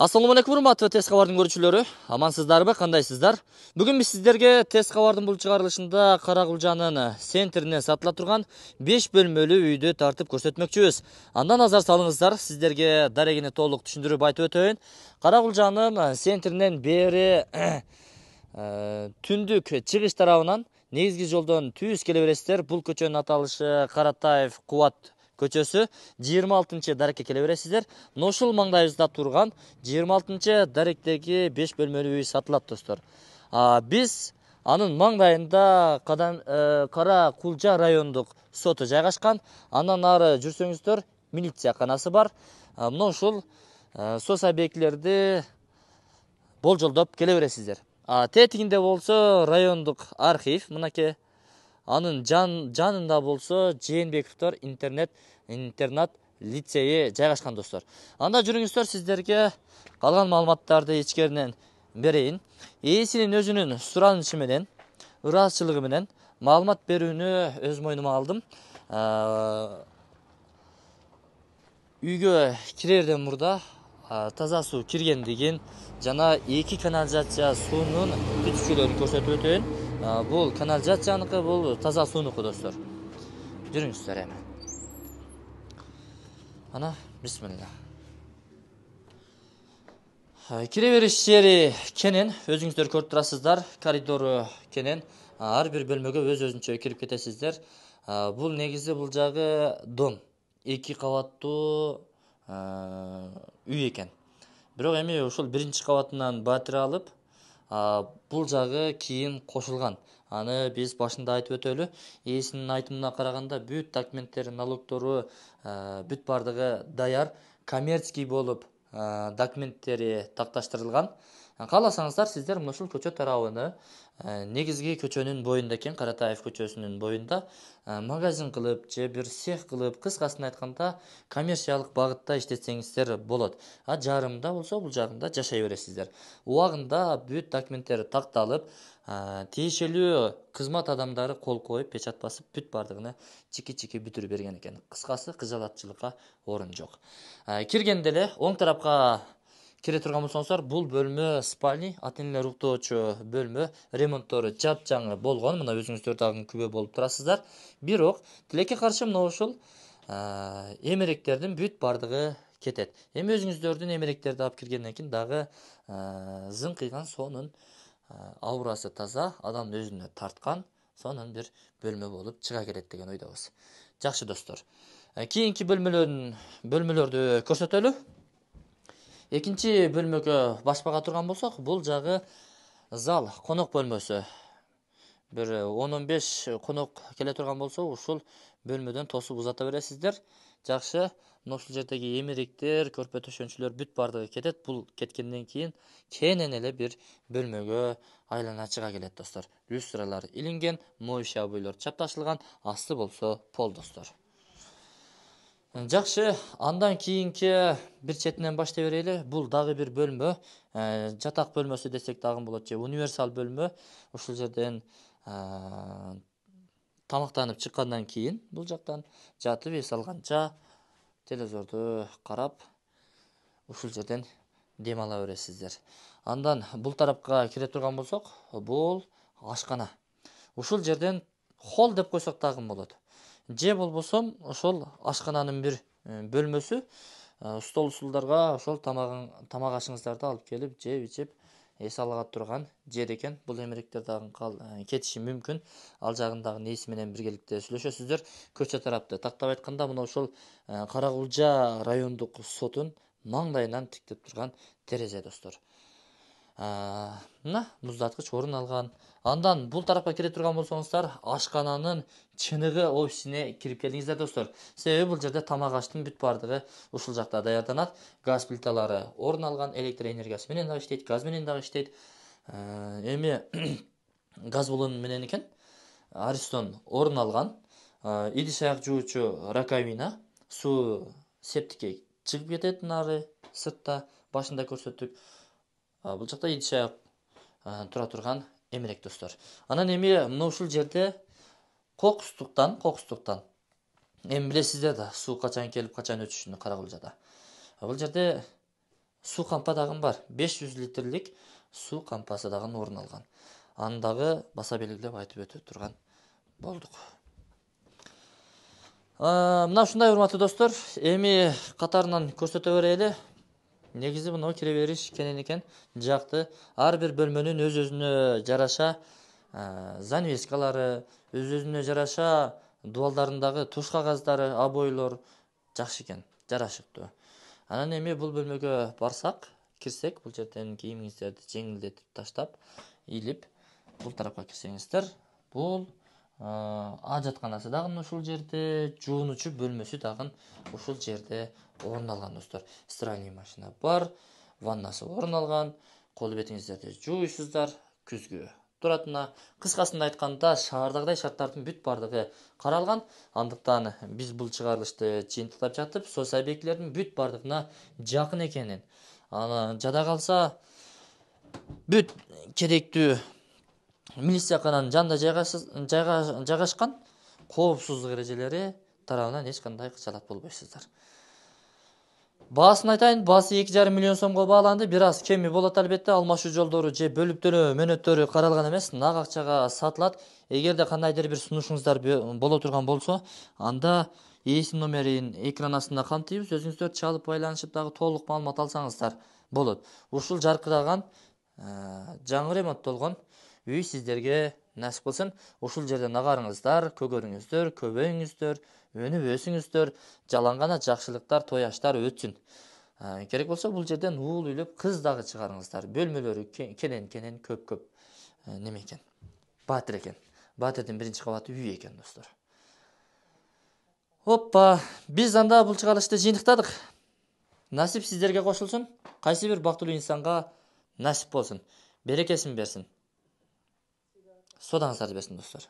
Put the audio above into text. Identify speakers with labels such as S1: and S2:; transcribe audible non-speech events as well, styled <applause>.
S1: ассалому алейкум урматтуу тез кабардын көрүүчүлөрү. Амансыздарбы кандайсыздар? Бүгүн биз сиздерге тез кабардын бул чыгарылышында кара кулжанын центринен сатыла турган беш бөлмөлүү үйдү тартып көрсөтмөкчүбүз. Андан назар салыңыздар сиздерге дарегине толук түшүндүрүп айтып өтөйүн. Кара кулжанын центринен бери э, түндүк чыгыш тарабынан негизги жолдон түз келе бересиздер бул көчөнүн аталышы каратаев кубат көчөсү жыйырма алтынчы дарекке келе бересиздер мына ушул маңдайыбызда турган жыйырма алтынчы даректеги беш бөлмөлүү үй сатылат достор. Биз анын маңдайында э, кара кулжа райондук соту жайгашкан. Андан ары жүрсөңүздөр милиция канасы бар мына ушул э, сос объектилерди болжолдоп келе бересиздер тетигинде болсо райондук архив мынакей анын жанында болсо жээнбековдор интернет интернат лицейи жайгашкан достор. Анда жүрүңүздөр сиздерге калган маалыматтарды ичкеринен берейин. Ээсинин өзүнүн суранычы менен ыраазычылыгы менен маалымат берүүнү өз мойнума алдым. Үйгө кирерден мурда таза суу киргендигин жана эки канализация суунун бүтүшчүлөрүн көрсөтүп өтөйүн. Бул канализацияныкы бул таза суунуку достор жүрүңүздөр эми ана бисмилля кире бериш жери кенен өзүңүздөр көрүп турасыздар коридору кенен. Ар бир бөлмөгө өз өзүнчө кирип кетесиздер бул негизи бул жагы дом. Эки кабаттуу үй экен бирок эми ушул биринчи кабатынан батир алып бул жагы кийин кошулган. Аны биз башында айтып өтөлү. Ээсинин айтымына караганда бүт документтери налогтору бүт баардыгы даяр. Коммерческий болуп документтери такташтырылган кааласаңыздар сиздер мына ушул көчө тарабыны негизги көчөнүн боюнда экен каратаев көчөсүнүн боюнда магазин кылып же бир цех кылып кыскасын айтканда коммерциялык багытта иштетсеңиздер болот а жарымда болсо бул жагында жашай бересиздер убагында бүт документтери такталып тиешелүү кызмат адамдары кол коюп печать басып бүт баардыгыны чики чики бүтүрүп берген экен кыскасы кыжалатчылыкка орун жок киргенде эле оң тарапка кире турган болсоңуздар бул бөлмө спальный ата энелер уктоочу бөлмө ремонттору жапжаңы болгон мына өзүңүздөр дагы күбө болуп турасыздар бирок тилекке каршы мына ушул эмеректердин бүт баардыгы кетет. Эми өзүңүздөрдүн эмеректерди алып киргенден кийин дагы зыңкыйган сонун аурасы таза адамдын өзүнө тарткан сонун бир бөлмө болуп чыга келет деген ойдобуз. Жакшы достор. Кийинки бөлмөлөрдү көрсөтөлү. Экинчи бөлмөгө баш бага турган болсок бул жагы зал бөлмөсү бир он он беш конок келе турган болсо ушул бөлмөдөн тосуп узата бересиздер жакшы мына ушул жердеги эмеректер көрпө бүт баардыгы кетет. Бул кеткенден кийин кенен эле бир бөлмөгө айлана чыга келет достор. Люстралар илинген моющий обойлор чапташылган асты болсо пол достор. Жакшы андан кийинки бир четинен баштай берели бул дагы бир бөлмө. Э, жатак бөлмөсү десек дагы болот же универсал бөлмө. Ушул жерден э, тамактанып чыккандан кийин бул жактан жатып эс алганча телевизорду карап ушул жерден дем ала бересиздер андан бул тарапка кире турган болсок бул ашкана ушул жерден холл деп койсок дагы болот же болбосо ошол ашкананын бир э, бөлмөсү э, стол устулдарга ошол тамак ашыңыздарды алып келип жеп ичип эс ала турган жер экен. Бул эмеректер дагы э, кетиши мүмкүн. Ал жагын дагы ээси менен биргеликте сүйлөшөсүздөр. Көчө тарапты тактап айтканда мына ушул кара кулжа райондук сотун маңдайынан тиктеп турган терезе достор. Мына муздаткыч орун алган. Андан бул тарапка кире турган болсоңуздар ашкананын чыныгы офисине кирип келдиңиздер достор. Себеби бул жерде тамак аштын бүт баардыгы ушул жакта даярданат. Газ плиталары орун алган электр энергиясы менен дагы иштейт газ менен дагы иштейт. Эми <clears throat> газ баллон менен экен. Аристон орун алган. Идиш аяк жуучу раковина. Суу септикке чыгып кетет нары сыртта башында көрсөттүк бул жакта идиш аяк тура турган эмерек достор. Анан эми мына ушул жерде кокустуктан кокустуктан. Эми билесиздер да суу качан келип качан өтүшүн кара кулжада бул жерде суу кампа дагы бар. Беш жүз литрлик суу кампасы дагы орун алган. Аны дагы баса белгилеп айтып өтө турган болдук. Мына ушундай урматтуу достор эми катарынан көрсөтө берели негизи мына кире бериш кенен экен жакты ар бир өз өзүнө жараша занавескалары өз өзүнө жараша дубалдарындагы туш кагаздары обойлор жакшы экен жарашыктуу анан эми бул бөлмөгө барсак кирсек бул жерден кийимиңиздерди жеңилдетип таштап илип бул тарапка кирсеңиздер бул ажатканасы дагы ушул жерде жуунуучу бөлмөсү дагы ушул жерде орун алган достор стиральный машина бар ваннасы орун алган кол бетиңиздерди жууйсуздар күзгү туратына кыскасын айтканда шаардагыдай шарттардын бүт баардыгы каралган. Андыктан биз бул чыгарылышты жыйынтыктап жатып соц объектилердин бүт баардыгына жакын экенин жада калса бүт керектүү милиция каанын жанында жайгашкан коопсуздук эрежелери тарабынан эч кандай кыжаалат болбойсуздар баасын айтайын баасы эки жарым миллион сомго бааланды бир аз кеми болот албетте алмашуу жолдору же бөлүп төлөө мөөнөттөрү каралган эмес нак акчага сатылат эгерде кандайдыр бир сунушуңуздар боло турган болсо анда ээсинин номерин экран астында камтыйбыз өзүңүздөр чалып байланышып дагы толук маалымат алсаңыздар болот ушул жаркыраган жаңы ремонттолгон үй сиздерге насип кылсын ушул жерден агарыңыздар көгөрүңүздөр көбөйүңүздөр өнүп өсүңүздөр жалаң гана жакшылыктар той аштар өтсүн керек болсо бул жерден уул үйлөп кыз дагы чыгарыңыздар бөлмөлөрү кенен кенен көп көп. Неме экен баатыр экен баатырдын биринчи кабаты үй экен достор оппа биз анда бул чыгарылышты жыйынтыктадык насип сиздерге кошулсун кайсы бир бактылуу инсанга насип болсун берекесин берсин Sudan serbest dostlar.